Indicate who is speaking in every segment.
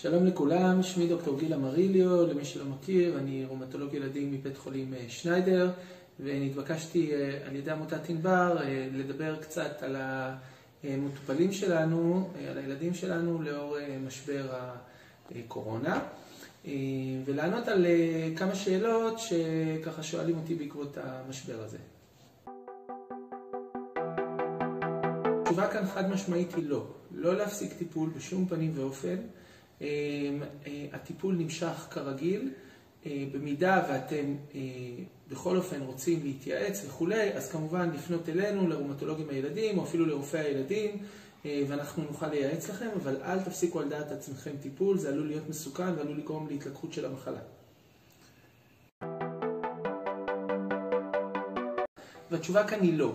Speaker 1: שלום לכולם, שמי דוקטור גילה מריליו, למי שלא מכיר, אני רומטולוג ילדים מבית חולים שניידר ונתבקשתי על ידי עמותת ענבר לדבר קצת על המטופלים שלנו, על הילדים שלנו לאור משבר הקורונה ולענות על כמה שאלות שככה שואלים אותי בעקבות המשבר הזה. התשובה כאן חד משמעית היא לא, לא להפסיק טיפול בשום פנים ואופן הטיפול נמשך כרגיל, במידה ואתם בכל אופן רוצים להתייעץ וכולי, אז כמובן לפנות אלינו, לרומטולוגים הילדים או אפילו לרופאי הילדים ואנחנו נוכל לייעץ לכם, אבל אל תפסיקו על דעת עצמכם טיפול, זה עלול להיות מסוכן ועלול לגרום להתלקחות של המחלה. והתשובה כאן היא לא.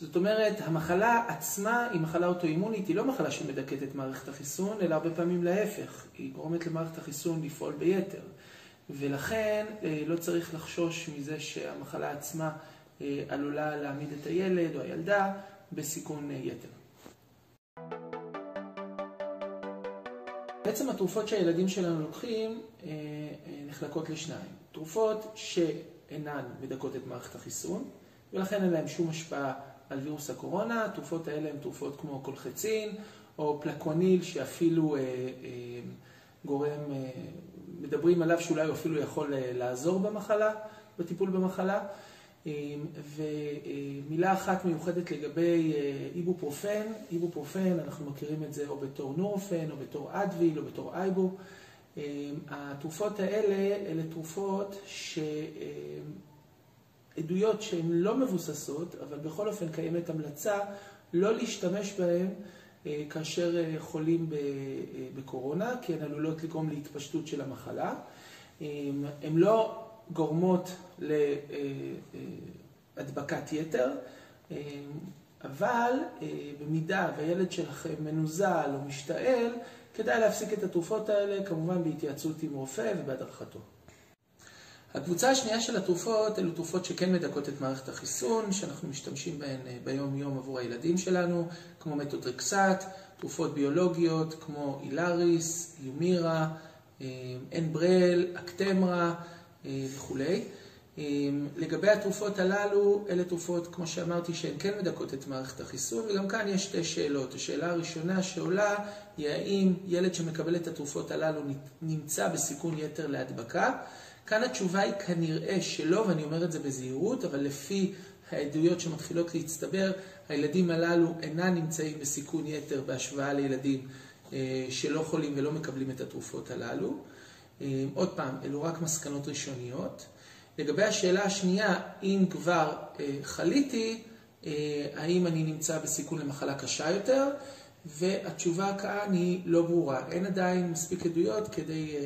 Speaker 1: זאת אומרת, המחלה עצמה היא מחלה אוטואימונית, היא לא מחלה שמדכאת את מערכת החיסון, אלא הרבה פעמים להפך, היא גורמת למערכת החיסון לפעול ביתר. ולכן לא צריך לחשוש מזה שהמחלה עצמה עלולה להעמיד את הילד או הילדה בסיכון יתר. בעצם התרופות שהילדים שלנו לוקחים נחלקות לשניים. תרופות שאינן מדכאות את מערכת החיסון, ולכן אין להן שום השפעה על וירוס הקורונה, התרופות האלה הן תרופות כמו קולחצין או פלקוניל שאפילו גורם, מדברים עליו שאולי הוא אפילו יכול לעזור במחלה, בטיפול במחלה. ומילה אחת מיוחדת לגבי איבופרופן, איבופרופן אנחנו מכירים את זה או בתור נורופן או בתור אדוויל או בתור אייבו. התרופות האלה, אלה תרופות ש... עדויות שהן לא מבוססות, אבל בכל אופן קיימת המלצה לא להשתמש בהן כאשר חולים בקורונה, כי הן עלולות לגרום להתפשטות של המחלה. הן לא גורמות להדבקת יתר, אבל במידה והילד שלכם מנוזל או משתעל, כדאי להפסיק את התרופות האלה, כמובן בהתייעצות עם רופא ובהדרכתו. הקבוצה השנייה של התרופות אלו תרופות שכן מדכאות את מערכת החיסון, שאנחנו משתמשים בהן ביום יום עבור הילדים שלנו, כמו מתודרקסט, תרופות ביולוגיות כמו אילאריס, יומירה, אנברל, אקטמרה וכולי. לגבי התרופות הללו, אלה תרופות, כמו שאמרתי, שהן כן מדכאות את מערכת החיסון, וגם כאן יש שתי שאלות. השאלה הראשונה שעולה היא האם ילד שמקבל את התרופות הללו נמצא בסיכון יתר להדבקה. כאן התשובה היא כנראה שלא, ואני אומר את זה בזהירות, אבל לפי העדויות שמתחילות להצטבר, הילדים הללו אינם נמצאים בסיכון יתר בהשוואה לילדים שלא חולים ולא מקבלים את התרופות הללו. עוד פעם, אלו רק מסקנות ראשוניות. לגבי השאלה השנייה, אם כבר חליתי, האם אני נמצא בסיכון למחלה קשה יותר? והתשובה כאן היא לא ברורה. אין עדיין מספיק עדויות כדי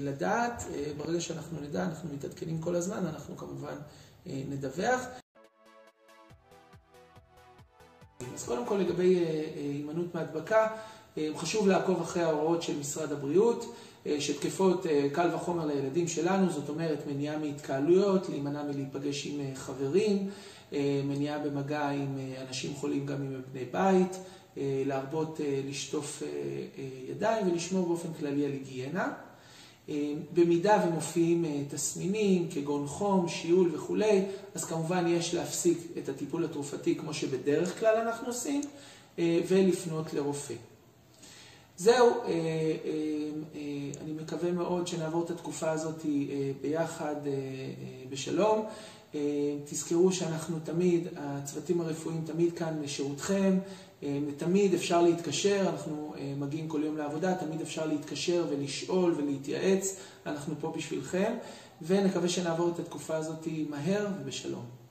Speaker 1: לדעת. ברגע שאנחנו נדע, אנחנו מתעדכנים כל הזמן, אנחנו כמובן נדווח. אז קודם כל לגבי הימנעות מהדבקה, חשוב לעקוב אחרי ההוראות של משרד הבריאות, שתקפות קל וחומר לילדים שלנו, זאת אומרת מניעה מהתקהלויות, להימנע מלהיפגש עם חברים, מניעה במגע עם אנשים חולים גם עם בני בית, להרבות לשטוף ידיים ולשמור באופן כללי על היגיינה. במידה ומופיעים תסמינים כגון חום, שיעול וכולי, אז כמובן יש להפסיק את הטיפול התרופתי כמו שבדרך כלל אנחנו עושים, ולפנות לרופא. זהו, אני מקווה מאוד שנעבור את התקופה הזאת ביחד בשלום. תזכרו שאנחנו תמיד, הצוותים הרפואיים תמיד כאן לשירותכם, תמיד אפשר להתקשר, אנחנו מגיעים כל יום לעבודה, תמיד אפשר להתקשר ולשאול ולהתייעץ, אנחנו פה בשבילכם, ונקווה שנעבור את התקופה הזאת מהר ובשלום.